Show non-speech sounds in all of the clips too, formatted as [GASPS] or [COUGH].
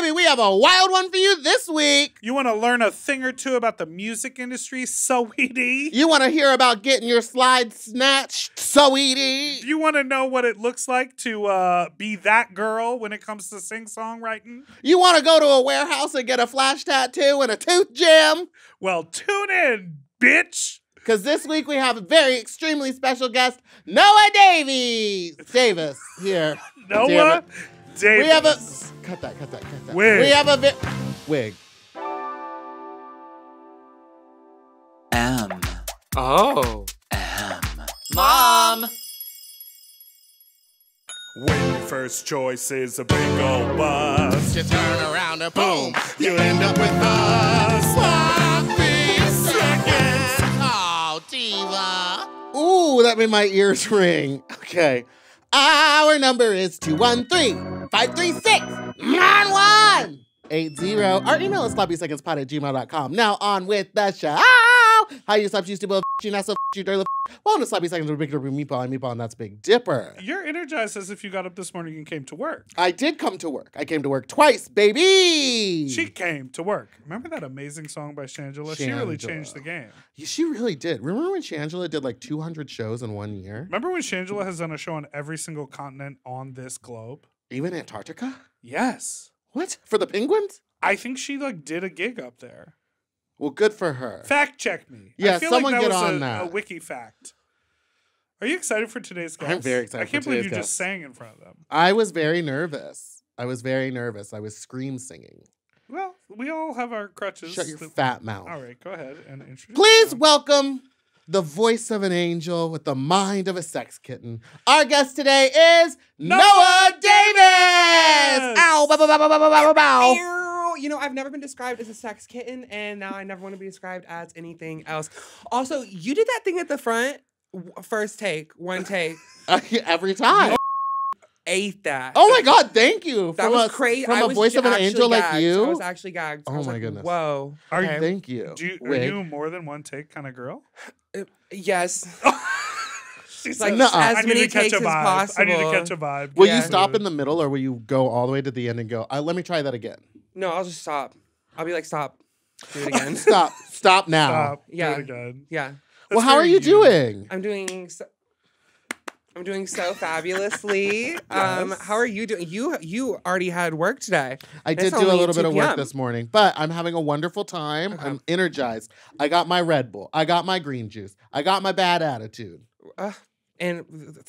baby, we have a wild one for you this week. You want to learn a thing or two about the music industry, sweetie? You want to hear about getting your slide snatched, sweetie? You want to know what it looks like to uh, be that girl when it comes to sing songwriting? You want to go to a warehouse and get a flash tattoo and a tooth gem? Well, tune in, bitch. Because this week we have a very extremely special guest, Noah Davies. [LAUGHS] Davis here. Noah Davis. We have a cut that, cut that, cut that. Wig. We have a vi- wig. M. Oh. M. Mom! When your first choice is a big old bus, You turn around and boom, you end up with a sloppy seconds. Oh, diva. Ooh, that made my ears ring. Okay. Our number is 213-536-9180. Our email is sloppysecondspot at gmail.com. Now on with the show. How you to be you not so you dirty Welcome to Sloppy Seconds with Big Dipper Meatball and Meatball and that's Big Dipper. you're energized as if you got up this morning and came to work. I did come to work. I came to work twice, baby. She came to work. Remember that amazing song by Shangela? She really changed the game. Yeah, She really did. Remember when Shangela did like 200 shows in one year? Remember when Shangela has done a show on every single continent on this globe? Even Antarctica? Yes. What? For the penguins? I think she like did a gig up there. Well, good for her. Fact check me. Yeah, I feel someone like that get was on a, that. A wiki fact. Are you excited for today's guest? I'm very excited. I can't believe you just sang in front of them. I was very nervous. I was very nervous. I was scream singing. Well, we all have our crutches. Shut your fat mouth. All right, go ahead and introduce. Please them. welcome the voice of an angel with the mind of a sex kitten. Our guest today is Noah, Noah Davis. Davis. Ow! Bow, bow, bow, bow, bow, bow, bow. You know, I've never been described as a sex kitten, and now I never want to be described as anything else. Also, you did that thing at the front. First take, one take, [LAUGHS] Every time. ate that. Oh my God! Thank you. that From was a- crazy. From I a voice of an actually angel like you. I was actually gagged. Oh my like, goodness. Whoa. Are you- Thank you. Do you, are Wig. you more than one take kind of girl? Uh, Yes. [LAUGHS] She Like, says, Nuh-uh. as I need many to catch takes a as vibe. I need to catch a vibe. Will Yeah. you stop in the middle, or will you go all the way to the end and go? Uh, let me try that again. No, I'll just stop. I'll be like, stop. Do it again. [LAUGHS] Stop. Stop now. Stop. Yeah. Do it again. yeah. Well, That's how are very you doing? I'm doing so, I'm doing so fabulously. [LAUGHS] Um, how are you doing? You you already had work today. I It's did do a only little bit 2 of work PM. this morning, but I'm having a wonderful time. Okay. I'm energized. I got my Red Bull. I got my green juice. I got my bad attitude. Uh, and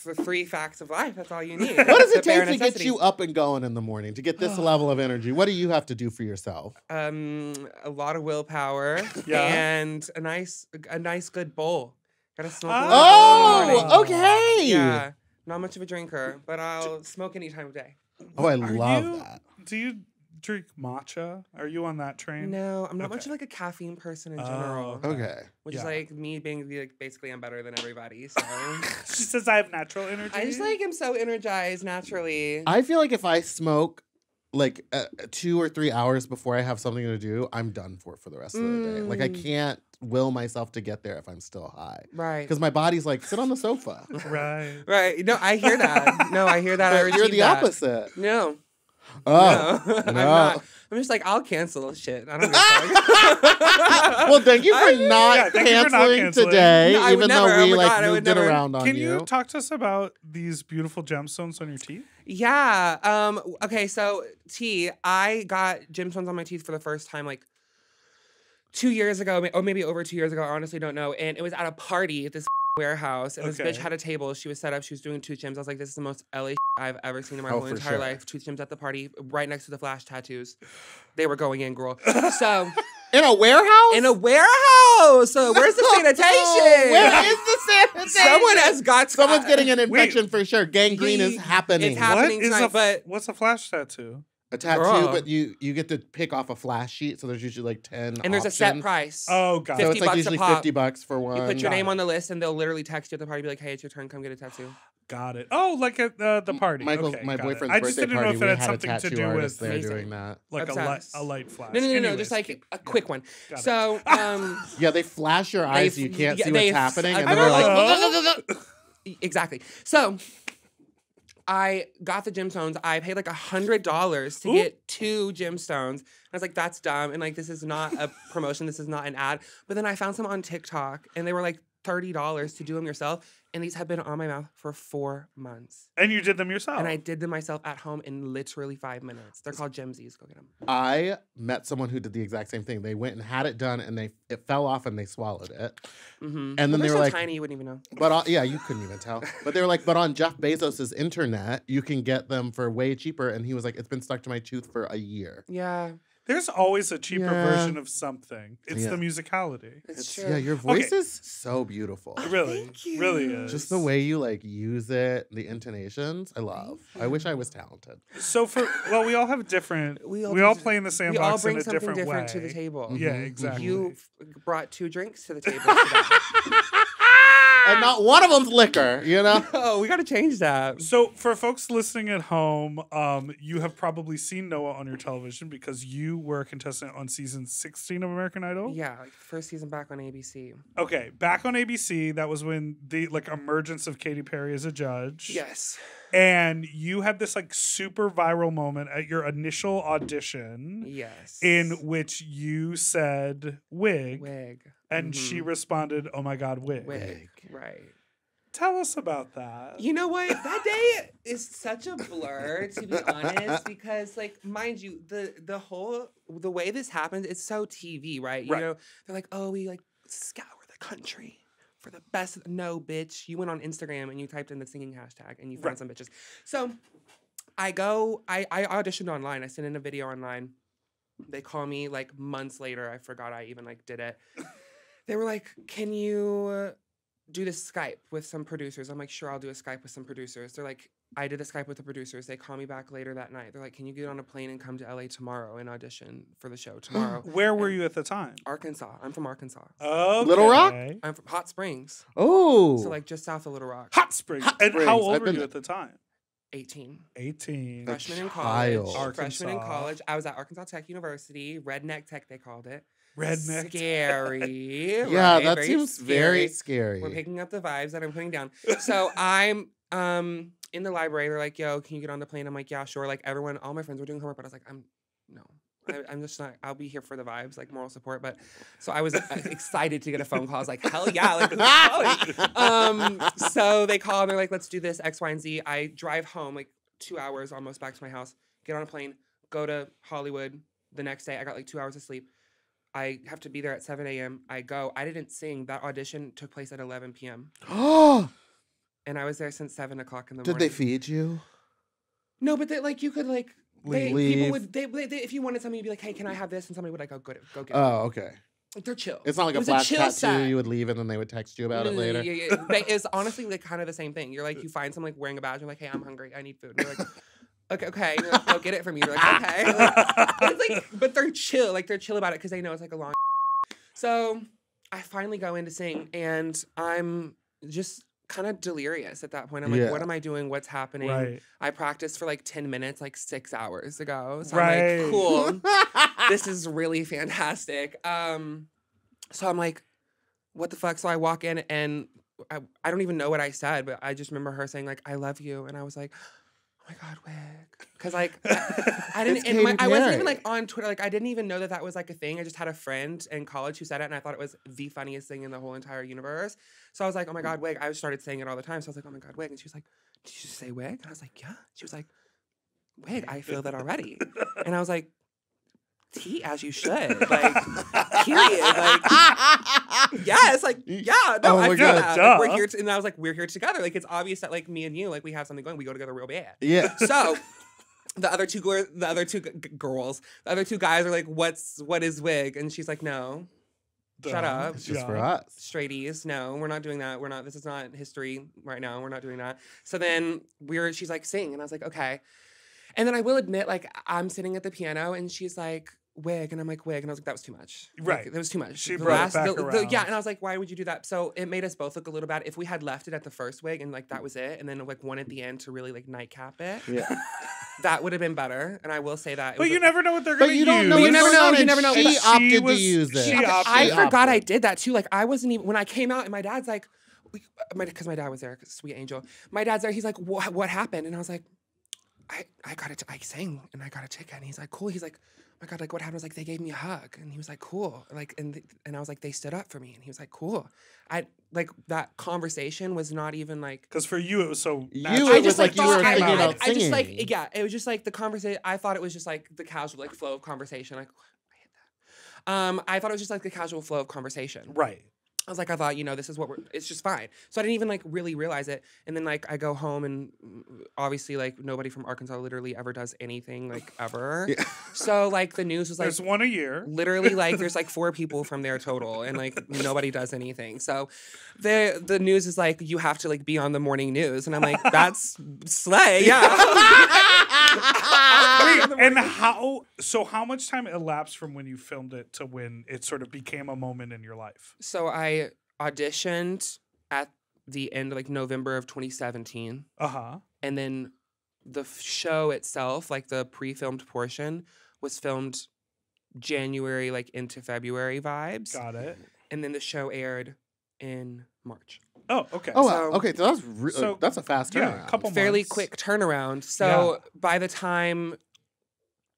the three facts of life. That's all you need. What does it take to get you up and going in the morning to get this [SIGHS] level of energy? What do you have to do for yourself? Um, a lot of willpower [LAUGHS] Yeah. and a nice a nice good bowl. Gotta smoke. Oh. little [GASPS] bowl in the morning. Oh, okay. Yeah. Not much of a drinker, but I'll smoke any time of day. Oh, I Are love you- that. Do you drink matcha? Are you on that train? No, I'm not much of like a caffeine person in Oh, general. Okay. Which is like me being the, like basically I'm better than everybody. So [LAUGHS] She says I have natural energy. I just like am so energized naturally. I feel like if I smoke like uh, two or three hours before I have something to do, I'm done for for the rest of the day. Like I Mm. can't will myself to get there if I'm still high right. because my body's like sit on the sofa. [LAUGHS] right. Right. No, I hear that. No, I hear that. I But you're the that. opposite. No. Oh, no. [LAUGHS] I'm no. not. I'm just like, I'll cancel shit. I don't give a fuck. [LAUGHS] well, thank you for not Yeah, thank you for not canceling canceling. today, No, even never. though Oh we my like God, moved it never. around on Can you. you talk to us about these beautiful gemstones on your teeth? Yeah. Um. Okay. So T, I got gemstones on my teeth for the first time like two years ago, ma- or maybe over two years ago. I honestly don't know. And it was at a party at this [LAUGHS] warehouse, and this bitch had a table. She was set up. She was doing tooth gems. I was like, this is the most LA I've ever seen in my Oh, whole entire sure. life. Tooth gems at the party, right next to the flash tattoos. They were going in, girl. So [LAUGHS] In a warehouse? in a warehouse. So where's the sanitation? Where is the sanitation? Someone has got. Someone's getting an Wait. infection for sure. Gangrene is happening. it's Happening what is tonight, a f- but- what's a flash tattoo? a tattoo, Girl. but you you get to pick off a flash sheet, so there's usually like ten. And there's a set price. Oh god. So it's like bucks usually fifty bucks for one. You put your got name it. on the list, and they'll literally text you at the party, be like, "Hey, it's your turn. Come get a tattoo." Got it. Oh, like at uh, the party. Michael, Okay, my got it. boyfriend's I just birthday didn't know party, if we it had had a something to tattoo do artist with there Amazing. doing that. like a light, a light flash. No, no, no, no, just like keep- a quick one. Got. So, [LAUGHS] um, Yeah, they flash your eyes, so you can't yeah, see what's f- happening, I and then they're like, [LAUGHS] exactly. So, I got the gemstones. I paid like a hundred dollars to Ooh. get two gemstones. I was like, that's dumb. And like, this is not a promotion. This is not an ad. But then I found some on TikTok and they were like $30 to do them yourself. And these have been on my mouth for four months. And you did them yourself. And I did them myself at home in literally five minutes. They're called Gemsies. Go get them. I met someone who did the exact same thing. They went and had it done, and they it fell off, and they swallowed it. Mm-hmm. And then they're they were so like, tiny, you wouldn't even know. But on, yeah, you couldn't even tell. But they were like, but on Jeff Bezos's internet, you can get them for way cheaper. And he was like, it's been stuck to my tooth for a year. Yeah, There's always a cheaper Yeah. version of something. It's Yeah. the musicality. it's, It's- true. yeah, your voice is so beautiful. It really, thank really is. Just the way you like use it, the intonations, I love. I wish I was talented. So for well, we all have different. We [LAUGHS] We all all, do- play in the we sandbox all in bring a something different, different way. to the table. Yeah, Mhm, mhm. exactly. You f- brought two drinks to the table today. [LAUGHS] And not one of them's liquor, you know? [LAUGHS] oh, we got to change that. So, for folks listening at home, um, you have probably seen Noah on your television because you were a contestant on season 16 of American Idol. Yeah, like first season back on ABC. Okay, back on ABC, that was when the like emergence of Katy Perry as a judge. Yes. And you had this like super viral moment at your initial audition Yes. in which you said wig, wig. And she Mhm. responded, "Oh my god, wig." wig. Right. Tell us about that. You know what? That day [LAUGHS] is such a blur, to be honest, because like, mind you, the the whole the way this happened, it's so TV, right? You Right. know, they're like, oh, we like scour the country for the best. No, bitch, you went on Instagram and you typed in the singing hashtag and you found Right. some bitches. So I go, I I auditioned online. I sent in a video online. They call me like months later. I forgot I even like did it. They were like, "Can you do this Skype with some producers?" I'm like, "Sure, I'll do a Skype with some producers." They're like, "I did a Skype with the producers." They call me back later that night. They're like, "Can you get on a plane and come to LA tomorrow and audition for the show tomorrow?" [GASPS] Where were you at the time? Arkansas. I'm from Arkansas. Okay. Little Rock? I'm from Hot Springs, Oh. so like just south of Little Rock. Hot Springs. Hot and how old I've were you at the time? 18. 18. Freshman in college. child. Freshman in college. I was at Arkansas Tech University, Redneck Tech, they called it. Redneck. Scary. [LAUGHS] yeah, right? that Very seems very scary. scary. We're picking up the vibes that I'm putting down. So I'm um in the library. They're like, "Yo, can you get on the plane?" I'm like, "Yeah, sure." Like everyone, all my friends were doing homework, but I was like, "I'm no." I, I'm just not. I'll be here for the vibes, like moral support. But so I was uh, excited to get a phone call. I was like, "Hell yeah!" Like, [LAUGHS] um, so they call and they're like, "Let's do this X, Y, and Z." I drive home like two hours almost back to my house. Get on a plane, go to Hollywood. The next day, I got like two hours of sleep. I have to be there at 7 a.m. I go. I didn't sing. That audition took place at 11 p.m. [GASPS] Oh, And I was there since 7 o'clock in the did morning. Did they feed you? No, but they, like you could like they, Leave. people would they, they, if you wanted something you'd be like hey can I have this and somebody would like go get go get it. Oh, okay. Like, they're chill. It's not like It a flash chill tattoo. set. You would leave and then they would text you about No, it later. Yeah, yeah. They, [LAUGHS] it's honestly like kind of the same thing. You're like you find someone like wearing a badge. You're like hey I'm hungry. I need food. And you're like. [LAUGHS] Okay, okay. You're like, go get it from me. You're like, okay. [LAUGHS] Like, but it's like, but they're chill. Like they're chill about it because they know it's like a long. [LAUGHS] So I finally go in to sing, and I'm just kind of delirious at that point. I'm like, Yeah. what am I doing? What's happening? Right. I practiced for like 10 minutes, like six hours ago. So Right. I'm like, cool. [LAUGHS] this is really fantastic. Um, so I'm like, what the fuck? So I walk in and I, I don't even know what I said, but I just remember her saying like, I love you. And I was like, my God, wig. Cause like, [LAUGHS] I, didn't, and my, I wasn't even like on Twitter. Like I didn't even know that that was like a thing. I just had a friend in college who said it and I thought it was the funniest thing in the whole entire universe. So I was like, oh my God, wig. I started saying it all the time. So I was like, oh my God, wig. And she was like, did you just say wig? And I was like, yeah. She was like, wig, I feel that already. And I was like, tea as you should. Like, period. Like, yes, like, yeah, no, Oh I my feel God, that. Like, we're here, to, and I was like, we're here together. Like, it's obvious that like me and you, like, we have something going. We go together real bad. yeah. So. The other two, gir- the other two g- g- girls, the other two guys are like, "What's what is wig?" And she's like, "No, Shut up. It's just Yeah. for us. straighties no we're not doing that we're not this is not history right now we're not doing that so then we're she's like sing and i was like okay and then i will admit like i'm sitting at the piano and she's like wig and i'm like wig and i was like that was too much Like, Right. that was too much She The brought it back the- the- yeah and i was like why would you do that so it made us both look a little bad if we had left it at the first wig and like that was it and then like one at the end to really like nightcap it Yeah. [LAUGHS] that would have been better and i will say that But you a- never know what they're going to you don't know. But you what's never know, you never know. She But she opted was- to use it. she I- opted- I She forgot I did that too. Like I wasn't even when I came out, and my dad's like, my because my dad was there sweet angel. My dad's there. He's like, what what happened? And I was like, I I got it. I sang and I got a ticket. And he's like, cool. He's like, my god, like what happened? I was like, they gave me a hug, and he was like, cool. Like and th- and I was like, they stood up for me, and he was like, cool. I like that conversation was not even like. Because for you, it was so. You, natural. it I was just like you were I, thinking I- about I just like yeah, it was just like the conversation. I thought it was just like the casual like flow of conversation. Like I hit that. Um, I thought it was just like the casual flow of conversation. right. I was like, I thought, you know, this is what we're, it's just fine. So I didn't even like really realize it. And then like I go home and mm, obviously like nobody from Arkansas literally ever does anything like [LAUGHS] ever. Yeah. So like the news was like, There's one a year. literally like there's like [LAUGHS] four people from there total and like nobody does anything. So the the news is like you have to like be on the morning news. And I'm like, that's slay. [LAUGHS] Yeah. And how? So how much time elapsed from when you filmed it to when it sort of became a moment in your life? so I auditioned at the end like November of 2017. Uh huh. and then the show itself like the pre-filmed portion was filmed january like into february vibes Got it. and then the show aired in march Oh, okay. Oh, wow. So- okay. So that's re- So, that's a fast turnaround. yeah, a couple fairly months. quick turnaround so by the time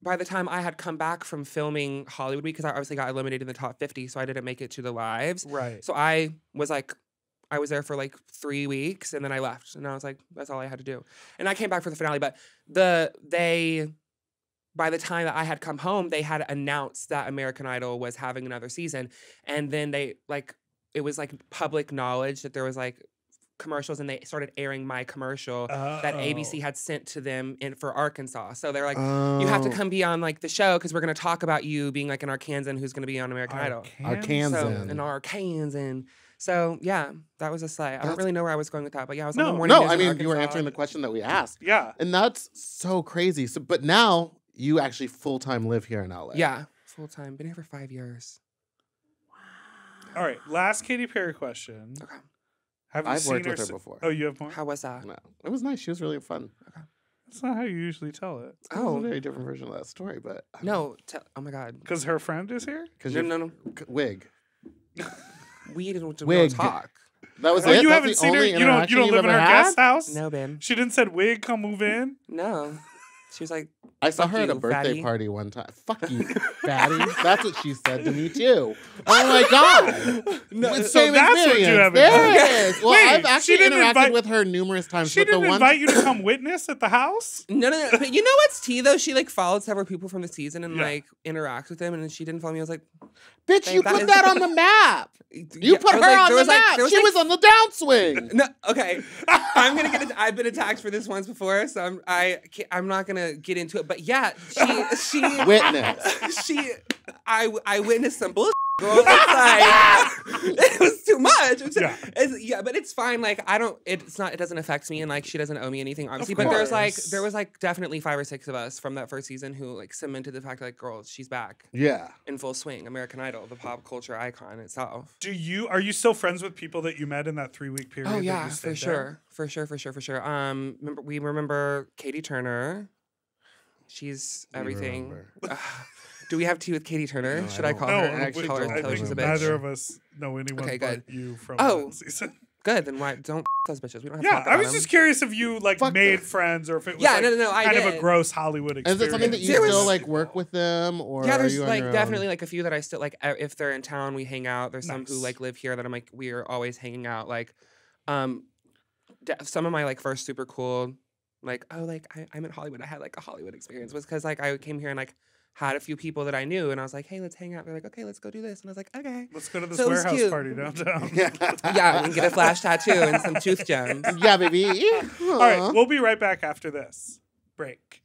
by the time i had come back from filming hollywood week because i obviously got eliminated in the top 50 so i didn't make it to the lives Right. so i was like I was there for like three weeks and then I left. And I was like, that's all I had to do. And I came back for the finale. But the they by the time that I had come home, they had announced that American Idol was having another season. And then they like it was like public knowledge that there was like commercials and they started airing my commercial that ABC Oh. had sent to them in for Arkansas. So they're like, you have to Oh, come be on like the show because we're gonna talk about you being like an Arkansan who's gonna be on American Idol. Arkansas. So Arkansan. an Arkansan. So yeah, that was a slay. I don't really know where I was going with that, but yeah, I was on No, the morning No, news I mean you were answering the question that we asked, Yeah. and that's so crazy. So, but now you actually full time live here in LA. Yeah, full time. Been here for five years. Wow. All right. Last Katy Perry question. Okay. Have you I've seen worked her with her si- before. Oh, you have more. How was that? No, it was nice. She was really fun. That's not how you usually tell it. Oh, it Oh a very different version of that story, but no! Te- oh my god! Because her friend is here. because No, you no, no. wig. [LAUGHS] We didn't don't Wig. talk. That was Oh, it. you That's haven't the seen her. only You don't. You interaction don't you've live in ever her had? guest house. No, babe. She didn't said wig come move in. No. She was like, I saw her at a you, birthday fatty. party one time. Fuck you, [LAUGHS] fatty. That's what she said to me too. [LAUGHS] Oh my god. No, With so that's what you There done. Well, Wait, I've actually interacted invite- with her numerous times. She but didn't the one invite you to come witness at the house. [LAUGHS] no, no, no. But you know what's tea though? She like followed several people from the season and Yeah. like interacts with them, and then she didn't follow me. I was like, bitch, you that put that on the map. You Yeah, put her like- on the like- map. was, she like- was on the downswing. No, okay. I'm gonna get. I've been attacked for this once before, so I'm. I. Can't, I'm not gonna get into it. But yeah, she. She. [LAUGHS] Witness. [LAUGHS] she. I. I witnessed some bullshit. Girl. It's like it was too much. It was- Yeah. it's- yeah, but it's fine. Like I don't. It's not. It doesn't affect me, and like she doesn't owe me anything, obviously. But there's like there was like definitely five or six of us from that first season who like cemented the fact like, girl, she's back Yeah. in full swing. American Idol, the pop culture icon itself. Do you are you still friends with people that you met in that three week period? Oh that yeah, you for stayed there? sure, for sure, for sure, for sure. Um, remember we remember Katie Turner. She's everything. remember. [LAUGHS] Do we have tea with Katie Turner? No, Should I, don't. call No, her? I actually call her, don't I tell her think she's a bitch. neither of us know anyone Okay, but good. you from Oh. that season. [LAUGHS] Good. Then why don't those bitches? We don't have. to Yeah, I was them. just curious if you like Fuck made them. friends or if it was Yeah, like, no, no, no, I kind of a gross Hollywood experience. Is it something that you There still was- like work with them, or yeah, are there's you on like your own? definitely like a few that I still like if they're in town, we hang out. There's some who like live here that I'm like we are always hanging out. Like, um, de- some of my like first super cool, like oh like I, I'm in Hollywood. I had like a Hollywood experience was because like I came here and like had a few people that I knew and I was like hey let's hang out. They're like okay let's go do this and I was like okay Let's go to this So warehouse party downtown. [LAUGHS] yeah we can get a flash tattoo and some tooth gems. [LAUGHS] yeah, baby. All right, we'll be right back after this break.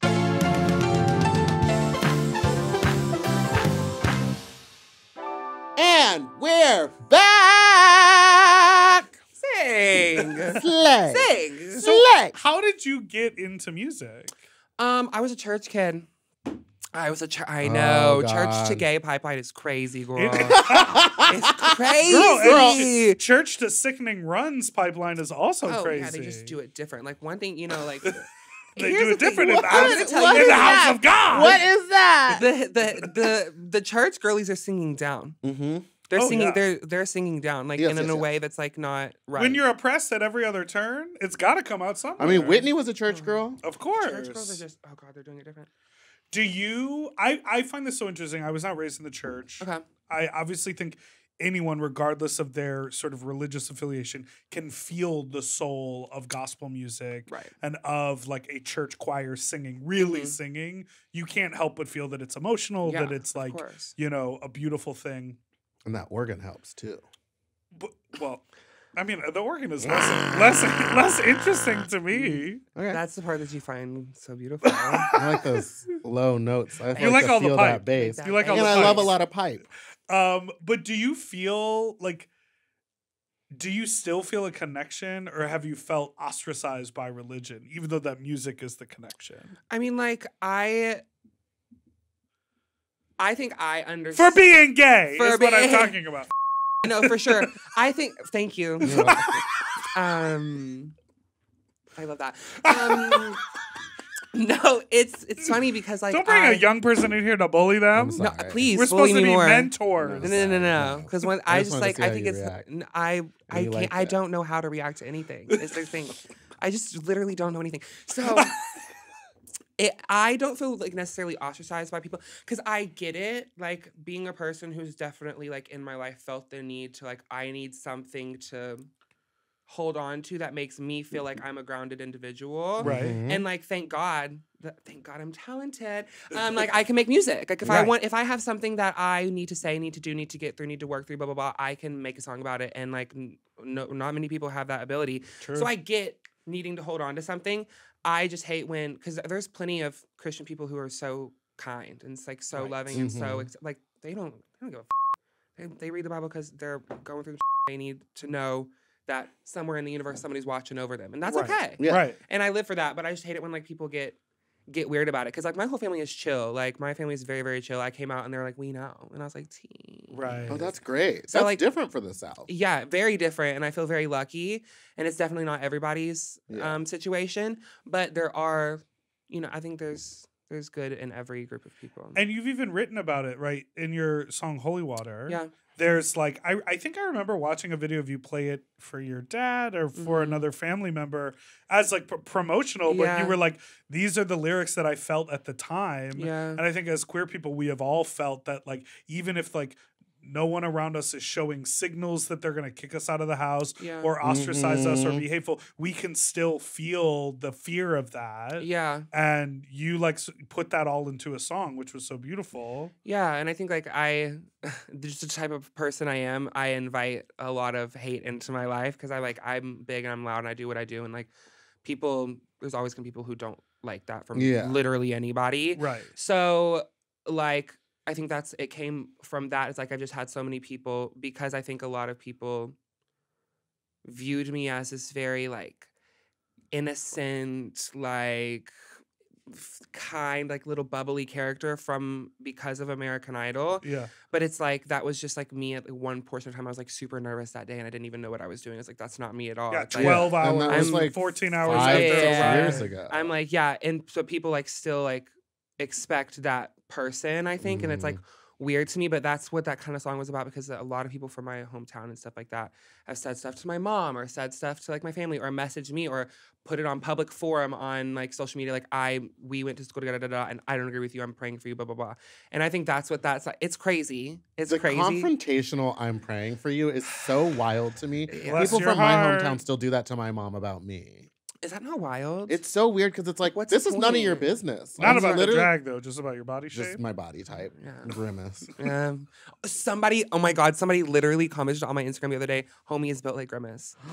And we're back. Sing, Slay. sing. So, Slay. how did you get into music? Um, I was a church kid. I was a church. I Oh, know church to gay pipeline is crazy, [LAUGHS] girl. It- it's crazy. Girl, and church to sickening runs pipeline is also oh crazy. yeah, they just do it different. Like one thing, you know, like [LAUGHS] They here's do the it different thing. in the house, gonna what in the house that? of God. What is that? the the the the church girlies are singing down. Mm-hmm. They're Oh, singing. yeah. They're they're singing down like Yes, in, in a yes. way that's like not right. When you're oppressed at every other turn, it's got to come out somewhere. I mean, Whitney was a Oh. church girl. Of course. church girls are just oh god, they're doing it different. Do you? I I find this so interesting. I was not raised in the church. Okay. I obviously think anyone, regardless of their sort of religious affiliation, can feel the soul of gospel music Right. and of like a church choir singing, really Mhm. singing. You can't help but feel that it's emotional, that it's like you know a beautiful thing. And that organ helps too. But, well, I mean, the organ is less [LAUGHS] less less interesting to me. Okay. That's the part that you find so beautiful. I like those low notes. I You like to all the feel pipe. that bass. Like You like all and the I love a lot of pipe. Um, but do you feel like do you still feel a connection or have you felt ostracized by religion, even though that music is the connection? I mean, like I, I think I understand. For being gay For is what I'm talking about. [LAUGHS] no, for sure. I think. Thank you. [LAUGHS] Um, I love that. Um, [LAUGHS] no, it's it's funny because like Don't bring I, a young person in here to bully them. No, please We're bully supposed to be more. mentors. No, no, no, no. No. Because when I I just just like, I think it's, react. n- I, I you can't, liked I don't know how to react to anything. It's the thing. I just literally don't know anything. So, it, I don't feel like necessarily ostracized by people because I get it. Like being a person who's definitely like in my life felt the need to like I need something to hold on to that makes me feel like I'm a grounded individual. Right. Mhm. And like, thank God, that, thank God I'm talented. Um, like I can make music. Like if I want, if I have something that I need to say, need to do, need to get through, need to work through, blah blah blah, I can make a song about it. And like, n- no, not many people have that ability. True. So I get needing to hold on to something. I just hate when because there's plenty of Christian people who are so kind and it's like so Right. loving and so Mhm. ex- like they don't they don't give a f- they, they read the Bible because they're going through they need to know that somewhere in the universe somebody's watching over them and that's Right. okay Yeah. Right. and I live for that. But I just hate it when like people get get weird about it because like my whole family is chill. Like my family is very very chill. I came out and they're like, we know, and I was like, Tea. Right. Oh, that's great. So, that's like- different for the South. Yeah, very different, and I feel very lucky. And it's definitely not everybody's Yeah. um, situation, but there are, you know, I think there's there's good in every group of people. And you've even written about it, right, in your song Holy Water. yeah, There's like I, I think I remember watching a video of you play it for your dad or for Mhm. another family member as like pr- promotional, but you were like, these are the lyrics that I felt at the time. yeah, And I think as queer people, we have all felt that like even if like no one around us is showing signals that they're gonna kick us out of the house yeah, or ostracize us or Mhm. be hateful, we can still feel the fear of that. yeah, And you like put that all into a song, which was so beautiful. yeah. And I think like I, [LAUGHS] just the type of person I am, I invite a lot of hate into my life because I like I'm big and I'm loud and I do what I do, and like people, there's always gonna be people who don't like that from Yeah. literally anybody. Right. So like I think that's it came from that. It's like I've just had so many people because I think a lot of people viewed me as this very like innocent, like kind, like little bubbly character from because of American Idol. Yeah. But it's like that was just like me at like, one portion of time. I was like super nervous that day and I didn't even know what I was doing. It's like that's not me at all. Yeah. It's like- 12 hours, that was, like, 14 hours Five after Yeah. years ago. I'm like, yeah, and so people like still like expect that person, I think, and it's like mm. weird to me, but that's what that kind of song was about because a lot of people from my hometown and stuff like that have said stuff to my mom or said stuff to like my family or messaged me or put it on public forum on like social media like I we went to school together da, da, da, and I don't agree with you I'm praying for you blah blah blah and I think that's what that's like it's crazy it's the crazy confrontational I'm praying for you is so wild to me. [SIGHS] Bless People your from my hometown still do that to my mom about me. Is that not wild It's so weird because it's like What's the this is none of your business. Not I'm about the literally drag, though, just about your body shape. just my body type. Yeah. Grimace. [LAUGHS] um, somebody oh my god somebody literally commented on my Instagram the other day homie is built like Grimace [GASPS]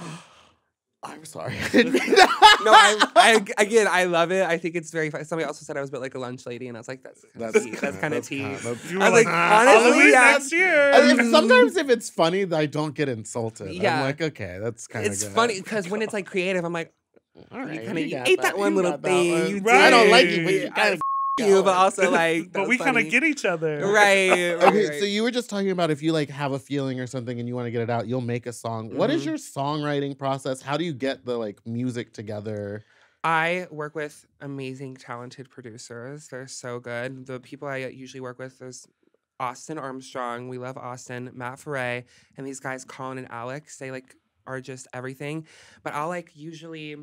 I'm sorry. [LAUGHS] I didn't mean that. no, I, I again, I love it. I think it's very funny. Somebody also said I was built like a lunch lady, and I was like, that's kinda That's tea. that's kind of tea. that's- You I were was like, like, honestly, Halloween yeah. next year. I mean, Mhm. sometimes [LAUGHS] if it's funny, I don't get insulted. Yeah. I'm like, okay, that's kind of It's funny because when it's like creative, I'm like, All you kinda- you got ate that one little thing, one. you I don't like you, but you I gotta [LAUGHS] you, but also like, [LAUGHS] but we kind of get each other. [LAUGHS] right. right, Okay, right. so you were just talking about if you like have a feeling or something and you want to get it out, you'll make a song. What is Mhm. your songwriting process? How do you get the like music together? I work with amazing, talented producers. They're so good. The people I usually work with, there's Austin Armstrong. We love Austin, Matt Foray, and these guys, Colin and Alex. They like are just everything. But I'll like usually.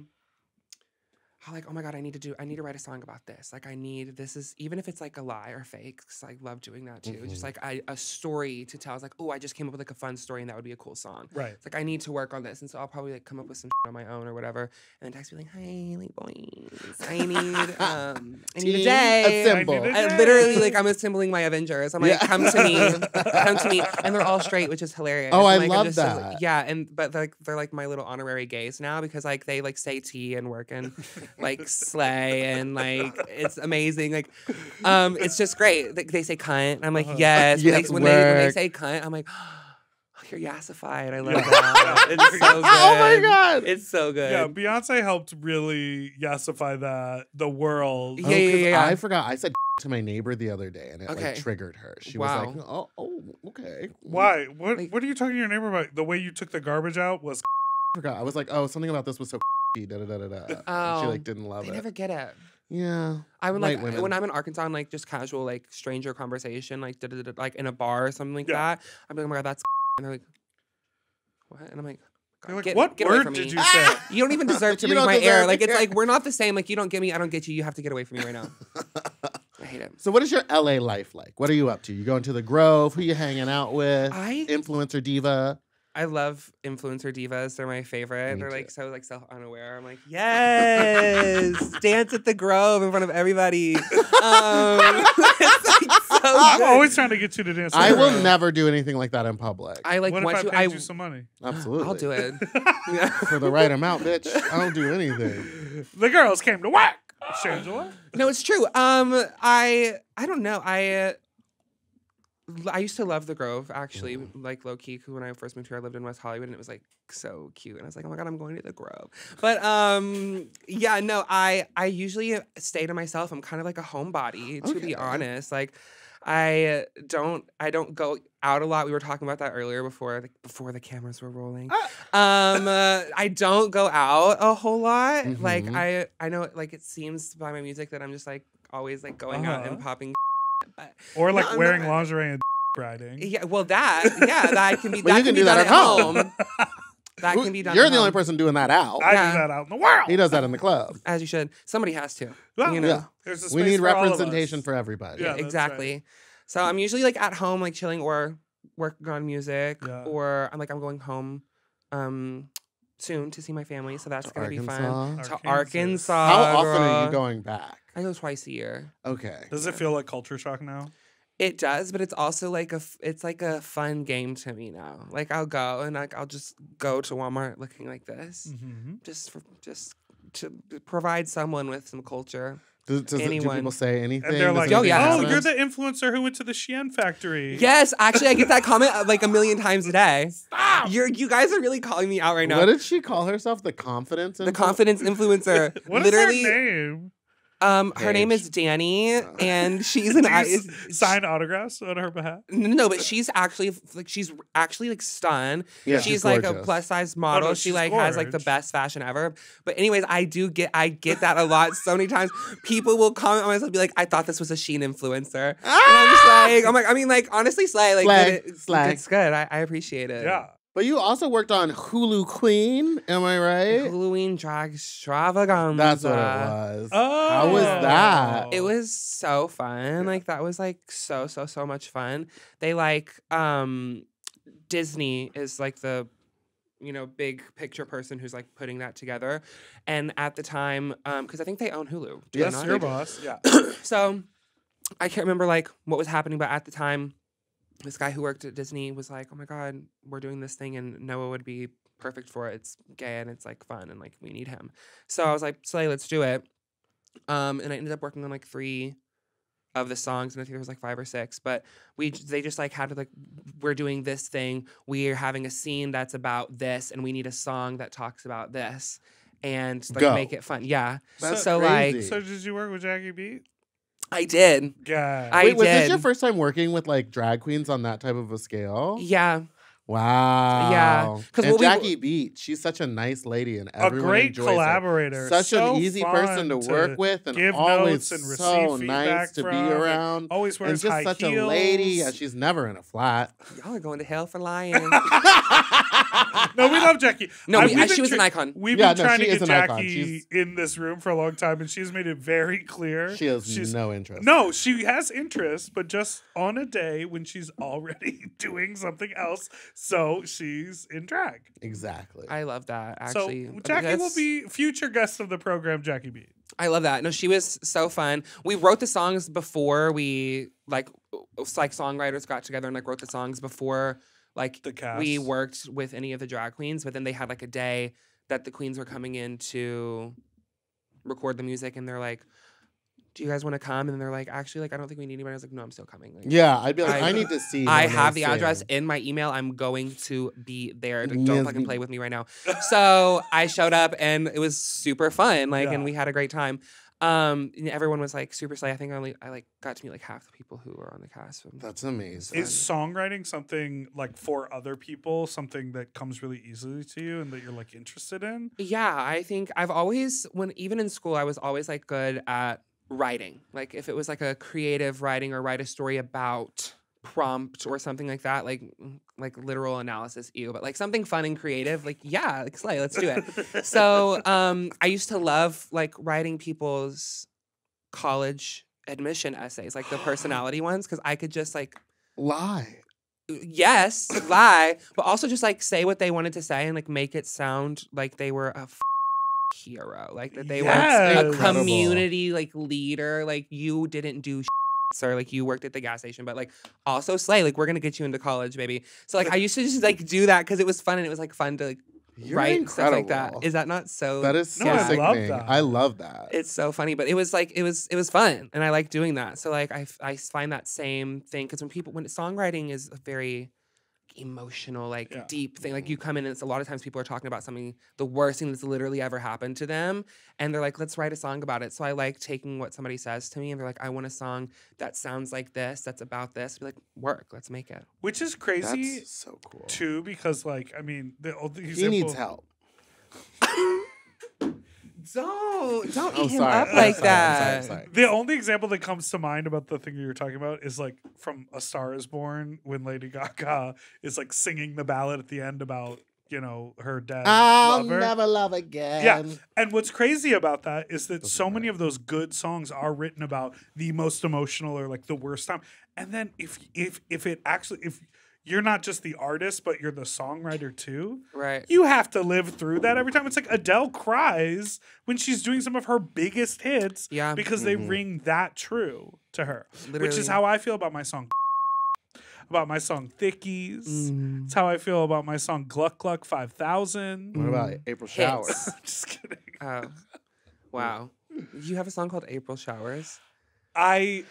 I'll like, oh my god, I need to do, I need to write a song about this. Like, I need this is even if it's like a lie or fake, because I love doing that too. Just Mhm. like I, a story to tell. It's like, oh, I just came up with like a fun story, and that would be a cool song. Right. It's like I need to work on this, and so I'll probably like come up with some shit on my own or whatever, and then text me like, "Hey, like boys, I need [LAUGHS] um, I need a Team day." assemble. I need a I literally like I'm assembling my Avengers. I'm like, Yeah. come to me, come to me, [LAUGHS] and they're all straight, which is hilarious. Oh, I like, I'm love just so- that. yeah, and but like they're like my little honorary gays now because like they like say tea and work and [LAUGHS] like slay and like it's amazing. Like, um, it's just great. They, they say cunt. and I'm like, Uh-huh. yes. When, Yes, they, when, they, when they say cunt, I'm like, [GASPS] oh, you're yassified. I love that. [LAUGHS] It's so good. oh my god. It's so good. Yeah, Beyonce helped really yassify that the world. Yeah, Oh, yeah, 'cause yeah, yeah. I forgot. I said [LAUGHS] to my neighbor the other day, and it Okay. like triggered her. She Wow. was like, "Oh, oh, okay." Why? What? Like- what are you talking to your neighbor about? The way you took the garbage out was. I forgot. I was like, "Oh, something about this was so." [LAUGHS] Da da da da da. And She Oh, like didn't love They it. never get it. Yeah. I would like women. when I'm in Arkansas and like just casual like stranger conversation like da-da-da-da, like in a bar or something like Yeah. that. I'm like, oh my god, that's [LAUGHS] and they're like, what? And I'm like, You're like, get, what get away word from did me. you say? [LAUGHS] You don't even deserve to You breathe don't my air. Like it's like we're not the same. Like you don't get me, I don't get you. You have to get away from me right now. I hate it. So, what is your LA life like? What are you up to? You going to the Grove? Who you hanging out with? I Influencer diva. I love influencer divas. They're my favorite. Me They're too. like so like self unaware. I'm like, yes, [LAUGHS] dance at the Grove in front of everybody. [LAUGHS] Um, [LAUGHS] it's like so I'm good. always trying to get you to dance. I will her. never do anything like that in public. I like what want if I to. paid I you some money? Absolutely. I'll do it. For the right amount, bitch. I don't do anything. the girls came to work. Shangela. no, it's true. Um, I I don't know. I uh, l- I used to love the Grove actually, like low key. when I first moved here, I lived in West Hollywood, and it was like so cute. And I was like, oh my god, I'm going to the Grove. But um, yeah, no, I I usually stay to myself. I'm kind of like a homebody, to be honest. Like. I don't. I don't go out a lot. We were talking about that earlier before, like before the cameras were rolling. Um, uh, I don't go out a whole lot. Like Mhm. I, I know, like it seems by my music that I'm just like always like going out and Uh-huh. popping. But Or like No, wearing not- lingerie and [LAUGHS] riding. yeah, well, that yeah, that can be. [LAUGHS] Well, that you can can be do that at home. That Who- can be done. You're at the only person doing that out. I Yeah. do that out in the world. He does that in the club. as you should. Somebody has to. Well, you know. Yeah. We need for all of us. representation for everybody. Yeah, Yeah, that's right. exactly. So I'm usually like at home, like chilling or working on music, Yeah. or I'm like I'm going home, um, soon to see my family. So that's To gonna be fun. Arkansas. To Arkansas. Arkansas. How often are you going back? I go twice a year. Okay. Does it feel like culture shock now? It does, but it's also like a f- it's like a fun game to me now. Like I'll go and like I'll just go to Walmart looking like this, Mm-hmm. just for just to provide someone with some culture. Does, does it, do Anyone. people say anything? And they're Does like, Oh, anything yeah. oh, you're the influencer who went to the Shein factory. Yes, actually, I get that [LAUGHS] comment uh, like a million times a day. Stop. You're you guys are really calling me out right now. What did she call herself? The confidence. the confidence influencer. [LAUGHS] What is Literally, her name? Um, her name is Danny, Oh. and [LAUGHS] she's an I- sign autographs on her behalf? No, but she's actually like she's actually like stunned. Yeah, she's, like a gorgeous. plus size model. no, she she's like has like the gorge. best fashion ever. But anyways, I do get I get that a lot. So many times people will comment on myself and be like, I thought this was a Shein influencer. And I'm just like, I'm like, I mean, like honestly, Slay, like good- it's, slag. it's good. I, I appreciate it. Yeah. But you also worked on Huluween. Am I right? Halloween drag extravaganza. That's what it was. Oh. How was that? It was so fun. Like that was like so so so much fun. They like um Disney is like the you know big picture person who's like putting that together. And at the time um cuz I think they own Hulu. do Yes? Your boss. Yeah. [CLEARS THROAT] so I can't remember like what was happening but at the time this guy who worked at Disney was like, "Oh my god, we're doing this thing and Noah would be perfect for it. It's gay and it's like fun and like we need him." So I was like, "Slay, let's do it." Um and I ended up working on like 3 of the songs and I think there was like 5 or 6, but we they just like had to like we're doing this thing. We're having a scene that's about this and we need a song that talks about this and like Go. make it fun. Yeah. That's so like. So did you work with Jackie Beat? I did. Yeah. I Wait, was this your first time working with like drag queens on that type of a scale? Yeah. Wow. 'cause and what we- Jackie Beat, she's such a nice lady and A everyone great enjoys her. collaborator. Such so an easy person to fun work with and give always notes and so receive nice feedback to be from, and around. Always And wears just high such heels. a lady. Yeah, she's never in a flat. Y'all are going to hell for lying. [LAUGHS] [LAUGHS] [LAUGHS] no, we love Jackie. No, I- we- I- uh, she been was an icon. We've Yeah, been no, trying to get. Jackie in this room for a long time, and she's made it very clear. She has she's, no interest. No, she has interest, but just on a day when she's already [LAUGHS] doing something else. So she's in drag. Exactly. I love that. Actually, so I think Jackie will be future guest of the program, Jackie Beat I love that. No, she was so fun. We wrote the songs before we like s- like songwriters got together and like wrote the songs before like The cast. we worked with any of the drag queens. But then they had like a day that the queens were coming in to record the music, and they're like, "Do you guys want to come?" And they're like, "Actually, like I don't think we need anybody." I was like, "No, I'm still coming." Like, yeah, I'd be like, I, I- need to see. I have the address sing. in my email. I'm going to be there. Like, Don't fucking play with me right now. [LAUGHS] So I showed up and it was super fun. Like, Yeah. and we had a great time. Um, and everyone was like super slay. I think I only I like got to meet like half the people who were on the cast. From, That's amazing. Is songwriting something like for other people, something that comes really easily to you and that you're like interested in? yeah, I think I've always when even in school I was always like good at writing. Like if it was like a creative writing or write a story about prompt or something like that, like mm, like literal analysis, ew, but like something fun and creative, like yeah, like slay, let's do it. so [LAUGHS] um I used to love like writing people's college admission essays, like the [GASPS] personality ones, because I could just like lie. yes, lie, but also just like say what they wanted to say and like make it sound like they were a f- hero, like that they were a community like leader, like you didn't do or like you worked at the gas station, but like also slay, like we're gonna get you into college, baby. So like I used to just like do that because it was fun and it was like fun to like You're write incredible. stuff like that. Is that not so? that is so No, I love that. I love that. it's so funny, but it was like it was it was fun, and I like doing that. So like I I find that same thing because when people when songwriting is a very emotional, like Yeah. deep thing. Like you come in and it's a lot of times people are talking about something the worst thing that's literally ever happened to them, and they're like, let's write a song about it. So I like taking what somebody says to me, and they're like, I want a song that sounds like this, that's about this. Be like, work, let's make it. Which is crazy That's so cool. too, because like I mean, the, old the He needs help. [LAUGHS] [LAUGHS] Don't don't Oh, eat him sorry. up I'm like sorry, I'm sorry, that. I'm sorry. The only example that comes to mind about the thing you're talking about is like from A Star Is Born when Lady Gaga is like singing the ballad at the end about you know her dead I'll lover. never love again. Yeah, And what's crazy about that is that Doesn't so many matter. of those good songs are written about the most emotional or like the worst time. And then if if if it actually if you're not just the artist but you're the songwriter too, Right. you have to live through that every time. It's like Adele cries when she's doing some of her biggest hits Yeah. because they Mhm. ring that true to her. Which is how I feel about my song [LAUGHS] about my song Thickies. Mm. It's how I feel about my song Gluck Gluck 5000. What about Mm. April Showers? [LAUGHS] just kidding. Oh, wow. You have a song called April Showers. I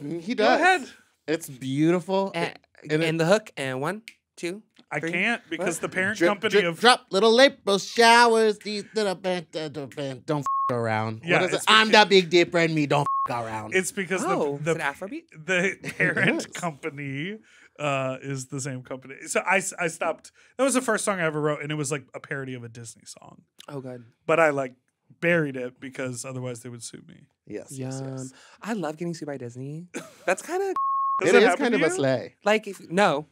he does. go does. ahead. It's beautiful. And, and it- the hook, and one, two. I Three? can't because the parent drip, company drip, of drop little April showers. These little band, uh, band, don't f- around. Yeah, what is it? it's I'm that Big Dipper and me don't f- around. it's because Oh, the is it the, Afrobeat? the [LAUGHS] parent company uh, is the same company. So I, I stopped. That was the first song I ever wrote, and it was like a parody of a Disney song. Oh, good. But I like buried it because otherwise they would sue me. yes, yes, yes. I love getting sued by Disney. That's kind of Does It that is kind to of a you? slay. like if no,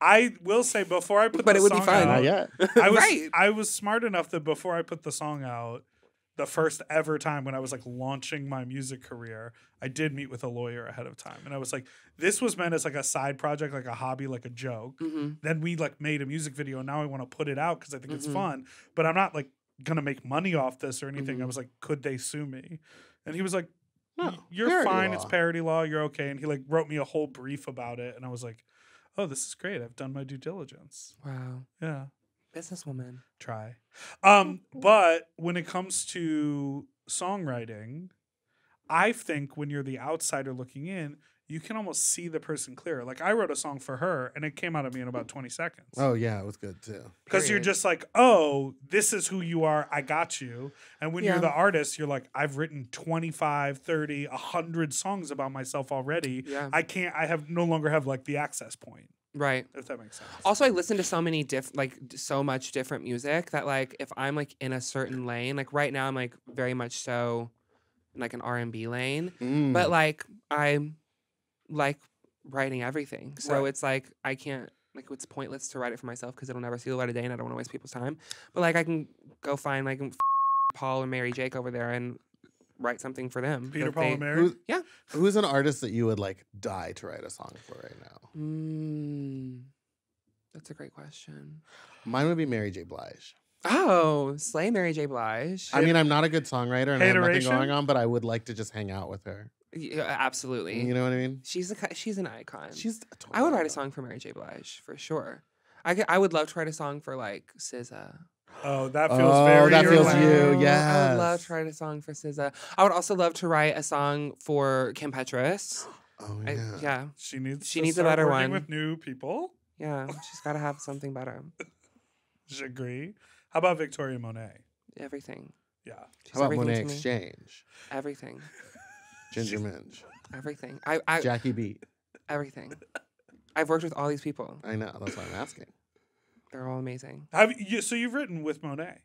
I will say before I put But the it would be song fun. out, Not yet. I was Right. I was smart enough that before I put the song out, the first ever time when I was like launching my music career, I did meet with a lawyer ahead of time, and I was like, "This was meant as like a side project, like a hobby, like a joke." hmm Then we like made a music video, and now I want to put it out because I think it's Mhm. fun, but I'm not like gonna make money off this or anything. I Mhm. was like, "Could they sue me?" And he was like, "Y- No, "You're parody fine. It's law. parody law. You're okay." And he like wrote me a whole brief about it, and I was like, "Oh, this is great. I've done my due diligence." wow, Yeah businesswoman. try. Um, but when it comes to songwriting, I think when you're the outsider looking in, you can almost see the person clearer. Like I wrote a song for her and it came out of me in about 20 seconds. Oh yeah, it was good too. Because you're just like, oh, this is who you are. I got you. And when Yeah. you're the artist, you're like, I've written 25, 30, 100 songs about myself already. Yeah. I can't, I have no longer have like the access point. Right. if that makes sense. Also, I listen to so many diff like so much different music that like if I'm like in a certain lane, like right now I'm like very much so in like an R and B lane, Mm. but like I like writing everything. So Right. it's like I can't like it's pointless to write it for myself because it'll never see the light of day and I don't want to waste people's time. But like I can go find like Paul and Mary Jake over there and write something for them. Peter, Paul, they- and Mary. Who's, Yeah. Who's an artist that you would like die to write a song for right now? Mm, that's a great question. Mine would be Mary J. Blige. Oh, slay Mary J. Blige. I mean, I'm not a good songwriter and I have nothing going on, but I would like to just hang out with her. Yeah, absolutely. You know what I mean? She's a she's an icon. She's. a total I would write a song for Mary J. Blige for sure. I could, I would love to write a song for like SZA. Oh, that feels Oh, very. that feels lane. you, Yeah. I would love yes. to write a song for SZA. I would also love to write a song for Kim Petras. [GASPS] Oh I- yeah. yeah, She needs. She to needs a better working one. with new people. yeah. She's got to have something better. [LAUGHS] agree. How about Victoria Monet? Everything. Yeah. She's How about Monet. X Change? Everything. Ginger Minj. Everything. I, I Jackie Beat. everything. I've worked with all these people. I know. That's why I'm asking. They're all amazing. Have you? So you've written with Monet?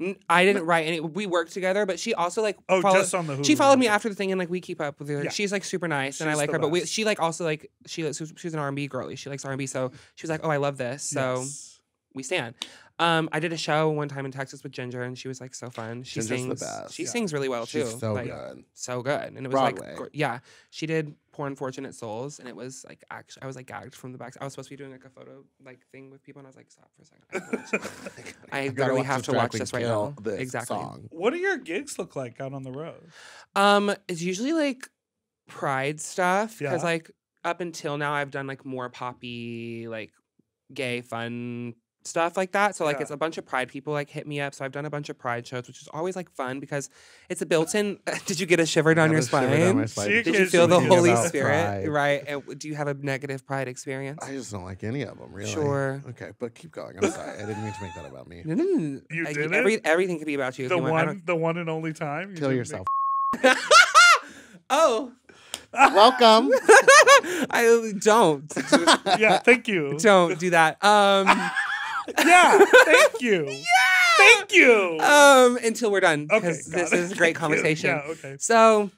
N- I didn't write any. We worked together, but she also like Oh, followed- just on the. Hulu she followed me after the thing and like we keep up with her. Yeah. She's like super nice and I She's like the her. But we, best. she like also like she she was, an R and B girlie. She likes R and B, so she was like, "Oh, I love this." So Yes. we stand. Um, I did a show one time in Texas with Ginger, and she was like so fun. She Ginger's the sings. best. She Yeah. sings really well too. She's so like, good. so good, and it was Broadway. like, gr- yeah, she did Poor Unfortunate Souls, and it was like actually, I was like gagged from the back. I was supposed to be doing like a photo like thing with people, and I was like, stop for a second. I, have to watch this." [LAUGHS] [LAUGHS] I gotta literally watch have this to drag watch queen this right kill now. this Exactly. Song. What do your gigs look like out on the road? Um, it's usually like pride stuff Yeah. because like up until now I've done like more poppy, like gay fun stuff like that. So like Yeah. it's a bunch of pride people like hit me up. So I've done a bunch of pride shows, which is always like fun because it's a built-in. [LAUGHS] Did you get a shiver down your a shiver down my spine? See. Did you feel the Holy Spirit? pride. Right. And do you have a negative pride experience? I just don't like any of them, really. Sure. Okay, but keep going. I'm sorry. I didn't mean to make that about me. You I- did every, it? everything could be about you. The you one, the one and only time. You Kill yourself. don't- [LAUGHS] oh, Welcome. [LAUGHS] I don't. yeah. Thank you. don't do that. Um. [LAUGHS] Yeah. Thank you. yeah. Thank you. um until we're done okay. because this it. is a [LAUGHS] great conversation Yeah. Okay. so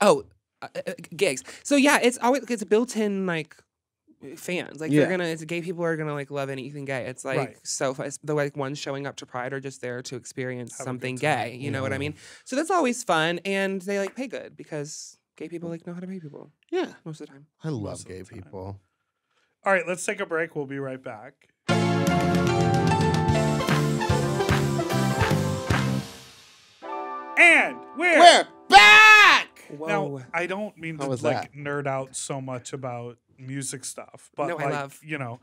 oh uh, uh, gigs so yeah it's always it's built-in like fans like Yeah. they're gonna it's gay people are gonna like love anything gay it's like Right. so fun it's the like ones showing up to pride are just there to experience Have something gay you know what i mean so that's always fun and they like pay good because gay people like know how to pay people Yeah, most of the time I love gay people. All right. Let's take a break. We'll be right back. And we're, We're back. whoa Now, I don't mean How to was like nerd out so much about music stuff, but No, I like, love. you know,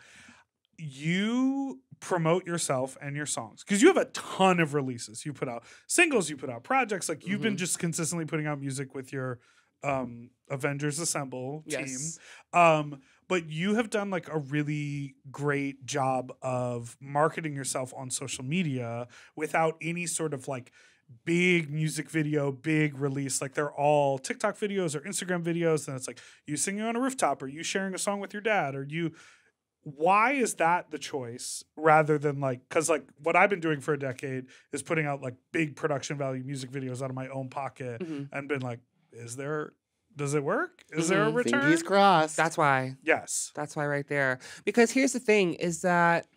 you promote yourself and your songs because you have a ton of releases. You put out singles, you put out projects. Like you've been Mm-hmm. just consistently putting out music with your um Avengers Assemble team. yes Um, but you have done like a really great job of marketing yourself on social media without any sort of like big music video, big release. Like they're all TikTok videos or Instagram videos, and it's like you singing on a rooftop or you sharing a song with your dad or you. Why is that the choice rather than like because like what I've been doing for a decade is putting out like big production value music videos out of my own pocket Mhm. and been like, is there does it work? Is there a Mhm. return? Fingies crossed. that's why yes. That's why right there. Because here's the thing is that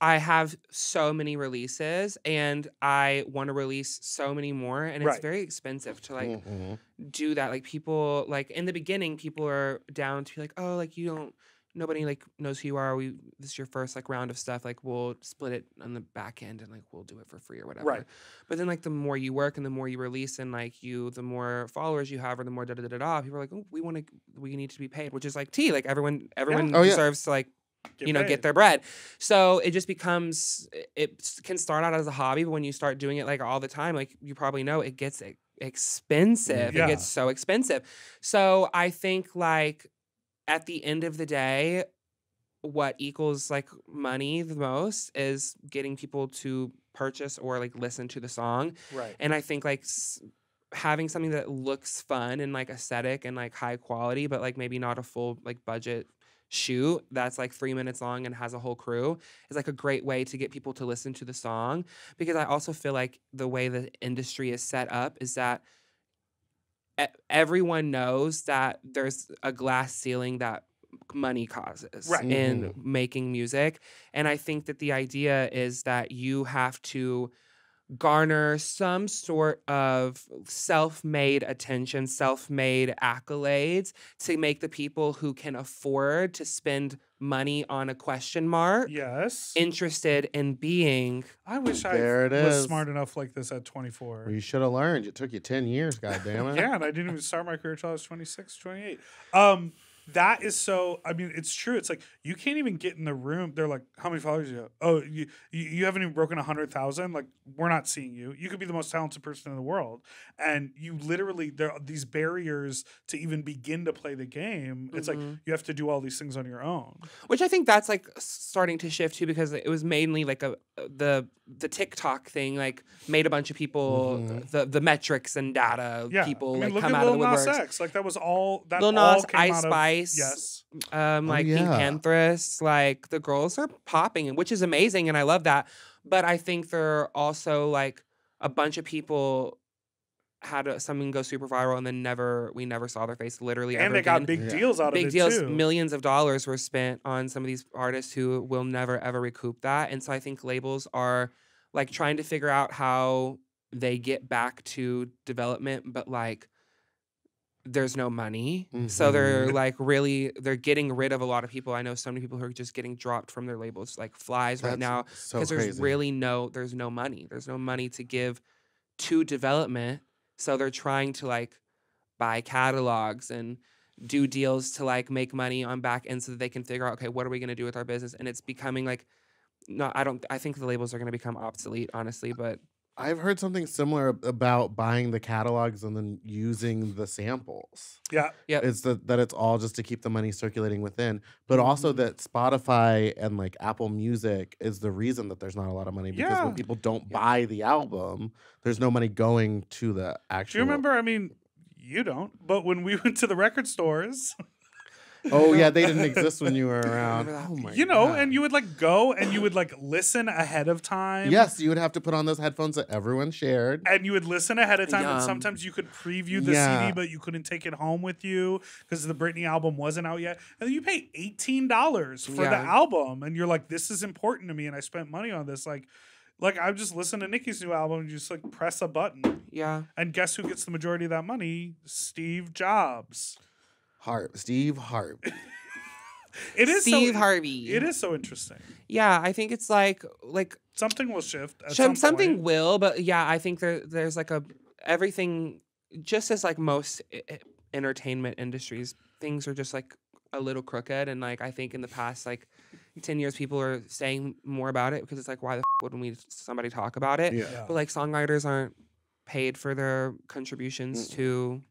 I have so many releases and I want to release so many more and it's very expensive to like Mhm. do that. Like people like in the beginning people are down to be like, "Oh, like you don't nobody like knows who you are. We this is your first like round of stuff. Like we'll split it on the back end and like we'll do it for free or whatever." Right. But then like the more you work and the more you release and like you the more followers you have or the more da da da da da people are like, oh, we want to we need to be paid, which is like T. Like everyone everyone Oh, yeah. deserves to like Get you know paid. get their bread. So it just becomes it- it can start out as a hobby, but when you start doing it like all the time, like you probably know, it gets e- expensive. Yeah. It gets so expensive. So I think like at the end of the day, what equals like money the most is getting people to purchase or like listen to the song. right. And I think like s- having something that looks fun and like aesthetic and like high quality, but like maybe not a full like budget shoot that's like three minutes long and has a whole crew is like a great way to get people to listen to the song because I also feel like the way the industry is set up is that everyone knows that there's a glass ceiling that money causes Right. in mm-hmm. making music and i think that the idea is that you have to garner some sort of self-made attention self-made accolades to make the people who can afford to spend money on a question mark Yes. interested in being I wish I it was is. smart enough like this at 24. Well, you should have learned. It took you 10 years, God damn it. yeah, and I didn't even start my career until I was 26, 28. Um, that is so. I mean, it's true. It's like you can't even get in the room. They're like, "How many followers you have? Oh, you you, you haven't even broken a hundred thousand. Like, we're not seeing you. You could be the most talented person in the world, and you literally there are these barriers to even begin to play the game. It's like Mhm. you have to do all these things on your own. which I think that's like starting to shift too because it was mainly like a the the TikTok thing like made a bunch of people Mhm. the the metrics and data Yeah, people I mean, like look come at out Lil of the Nas woodworks. X. Like that was all that Lil all Nas, came Ice out of- Spice, yes. um, Oh, like Pink yeah. Panthers, like the girls are popping, and which is amazing, and I love that. But I think there are also like a bunch of people had a, something go super viral, and then never we never saw their face literally And ever they got again. big Yeah. deals out Big of it deals, too. millions of dollars were spent on some of these artists who will never ever recoup that, and so I think labels are like trying to figure out how they get back to development, but like there's no money. So they're Mhm. like really they're getting rid of a lot of people. I know so many people who are just getting dropped from their labels like flies right now because crazy. there's really no there's no money. There's no money to give to development. So they're trying to like buy catalogs and do deals to like make money on back end so that they can figure out okay what are we going to do with our business and it's becoming like no I don't I think the labels are going to become obsolete honestly but I've heard something similar about buying the catalogs and then using the samples. yeah. Yeah. It's the, that it's all just to keep the money circulating within, but also Mhm. that Spotify and like Apple Music is the reason that there's not a lot of money because Yeah. when people don't Yeah. buy the album, there's no money going to the actual. Do actual. you remember? I mean, you don't, but when we [LAUGHS] went to the record stores, Oh yeah, they didn't [LAUGHS] exist when you were around. Oh my you know, God. and you would like go and you would like listen ahead of time. yes, you would have to put on those headphones that everyone shared. And you would listen ahead of time, and sometimes you could preview the Yeah. CD, but you couldn't take it home with you because the Britney album wasn't out yet. And then you pay eighteen dollars for the Yeah. album, and you're like, "This is important to me," and I spent money on this. Like, like I just listened to Nicki's new album, and you just like press a button, yeah and guess who gets the majority of that money? Steve Jobs. Harp, Steve Harp. [LAUGHS] It is Steve so, Harvey It is so interesting. yeah I think it's like like Something will shift. At Some, some something point. will, but yeah, I think there there's like a everything just as like most entertainment industries, things are just like a little crooked and like I think in the past like 10 years people are saying more about it because it's like why the f- wouldn't we somebody talk about it? Yeah. Yeah. But like songwriters aren't paid for their contributions Mm. to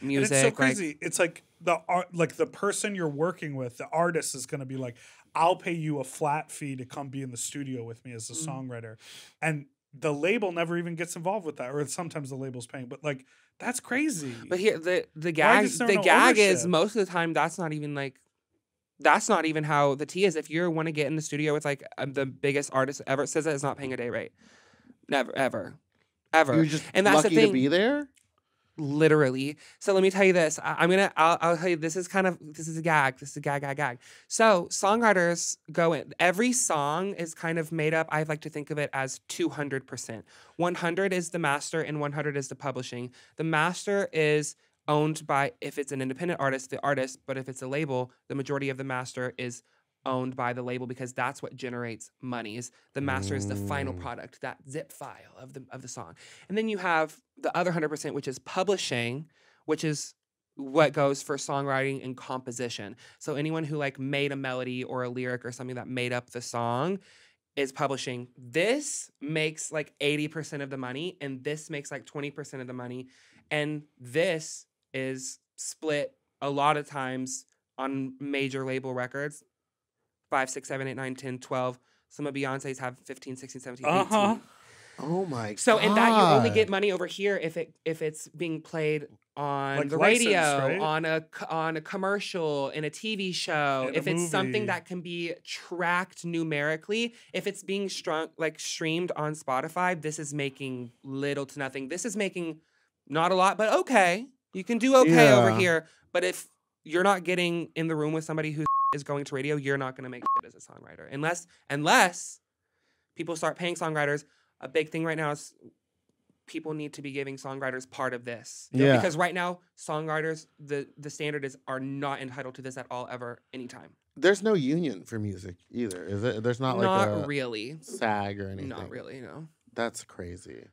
And it's so like crazy. it's like the art, like the person you're working with, the artist is going to be like, "I'll pay you a flat fee to come be in the studio with me as a Mhm. songwriter," and the label never even gets involved with that, or sometimes the label's paying. But like, that's crazy. But here the the gag is the no gag is most of the time that's not even like that's not even how the tea is. If you want to get in the studio with like um, the biggest artist ever, says that it's not paying a day rate. Never, ever, ever. You're just And that's the lucky to be there. Literally. So let me tell you this. I, am gonna. I'll, I'll tell you. This is kind of. This is a gag. This is a gag. Gag. Gag. So songwriters go in. Every song is kind of made up. I like to think of it as 200 percent. 100 is the master, and 100 is the publishing. The master is owned by if it's an independent artist, the artist. But if it's a label, the majority of the master is owned by the label because that's what generates money is the master is the final Mm. product that zip file of the of the song. And then you have the other 100% which is publishing which is what goes for songwriting and composition. So anyone who like made a melody or a lyric or something that made up the song is publishing. This makes like 80% of the money and this makes like 20% of the money. And this is split a lot of times on major label records 5 6 7 8 9 10 12 some of beyonce's have 15 16 17 Uh-huh. Oh my. so in that you only get money over here if it if it's being played on Like the licensed, radio, right? on a c- on a commercial, in a TV show, In if it's something that can be tracked numerically, if it's being strung like streamed on Spotify, this is making little to nothing. This is making not a lot, but okay. You can do okay over here. But if you're not getting in the room with somebody who is going to radio, you're not gonna make it as a songwriter. Unless unless people start paying songwriters. A big thing right now is people need to be giving songwriters part of this. Yeah. Because right now, songwriters, the the standard is are not entitled to this at all ever anytime. There's no union for music either, is it? There's not like not a really. SAG or anything. Not really, no. That's crazy.